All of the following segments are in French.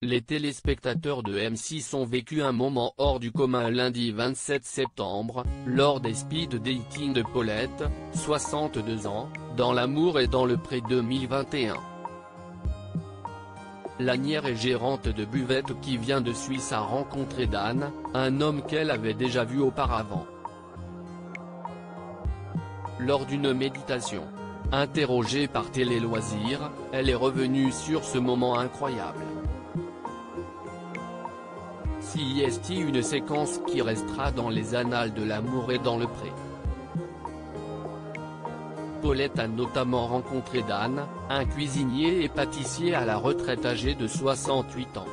Les téléspectateurs de M6 ont vécu un moment hors du commun lundi 27 septembre, lors des speed dating de Paulette, 62 ans, dans l'amour et dans le pré 2021. Lanière est gérante de buvette qui vient de Suisse a rencontré Dan, un homme qu'elle avait déjà vu auparavant. Lors d'une méditation. Interrogée par Télé Loisirs, elle est revenue sur ce moment incroyable. Si est une séquence qui restera dans les annales de l'amour et dans le pré? Paulette a notamment rencontré Dan, un cuisinier et pâtissier à la retraite âgé de 68 ans.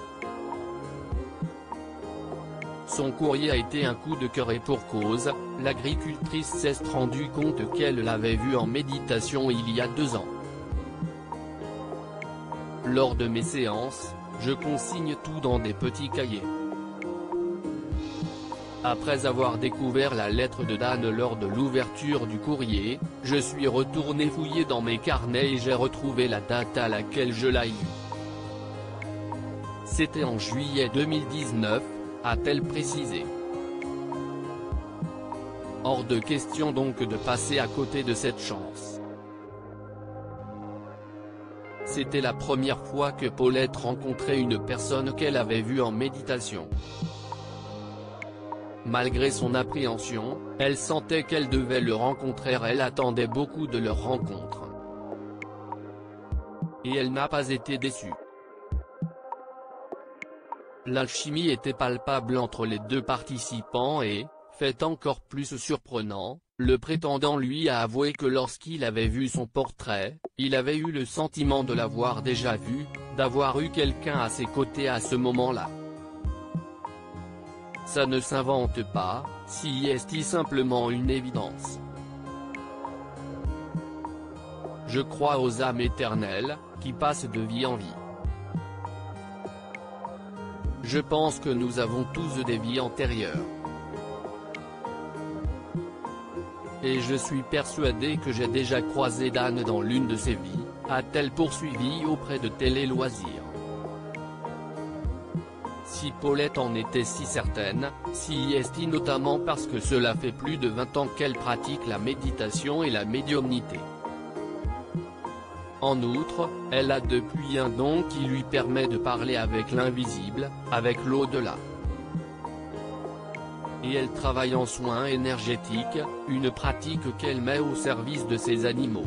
Son courrier a été un coup de cœur et pour cause, l'agricultrice s'est rendue compte qu'elle l'avait vu en méditation il y a deux ans. Lors de mes séances, je consigne tout dans des petits cahiers. Après avoir découvert la lettre de Dan lors de l'ouverture du courrier, je suis retourné fouiller dans mes carnets et j'ai retrouvé la date à laquelle je l'ai eu. C'était en juillet 2019, a-t-elle précisé. Hors de question donc de passer à côté de cette chance. C'était la première fois que Paulette rencontrait une personne qu'elle avait vue en méditation. Malgré son appréhension, elle sentait qu'elle devait le rencontrer elle attendait beaucoup de leur rencontre. Et elle n'a pas été déçue. L'alchimie était palpable entre les deux participants et, fait encore plus surprenant, le prétendant lui a avoué que lorsqu'il avait vu son portrait, il avait eu le sentiment de l'avoir déjà vu, d'avoir eu quelqu'un à ses côtés à ce moment-là. Ça ne s'invente pas, si est simplement une évidence. Je crois aux âmes éternelles, qui passent de vie en vie. Je pense que nous avons tous des vies antérieures. Et je suis persuadé que j'ai déjà croisé Dan dans l'une de ces vies, a-t-elle poursuivi auprès de Télé Loisirs? Si Paulette en était si certaine, si est notamment parce que cela fait plus de 20 ans qu'elle pratique la méditation et la médiumnité? En outre, elle a depuis un don qui lui permet de parler avec l'invisible, avec l'au-delà. Et elle travaille en soins énergétiques, une pratique qu'elle met au service de ses animaux.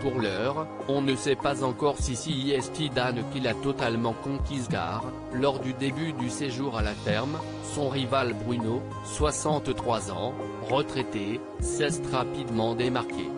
Pour l'heure, on ne sait pas encore si CIST Dan qu'il a totalement conquise Gare, lors du début du séjour à la ferme, son rival Bruno, 63 ans, retraité, s'est rapidement démarqué.